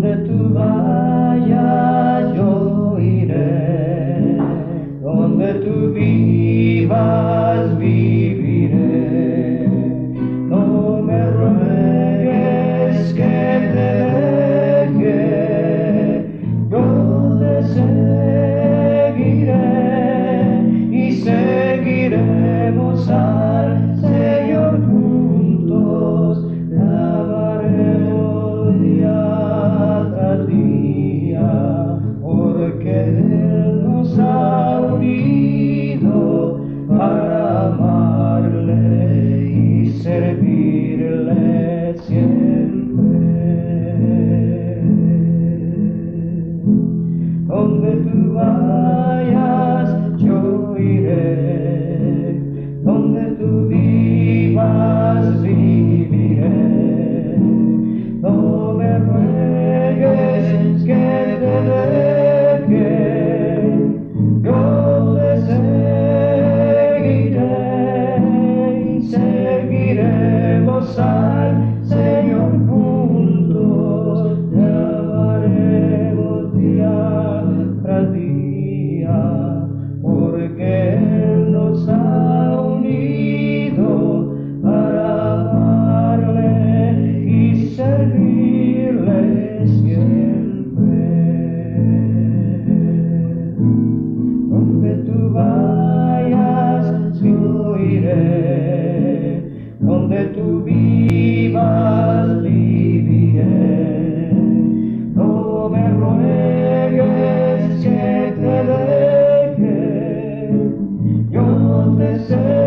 Donde tú vayas yo iré, donde tú vivas viviré. No me ruegues que te deje, yo te seguiré y seguiremos al servirle siempre. Donde tú vayas, Donde tú vayas, yo iré. Donde tú vivas, viviré. No me ruegues que te deje. Yo te seguiré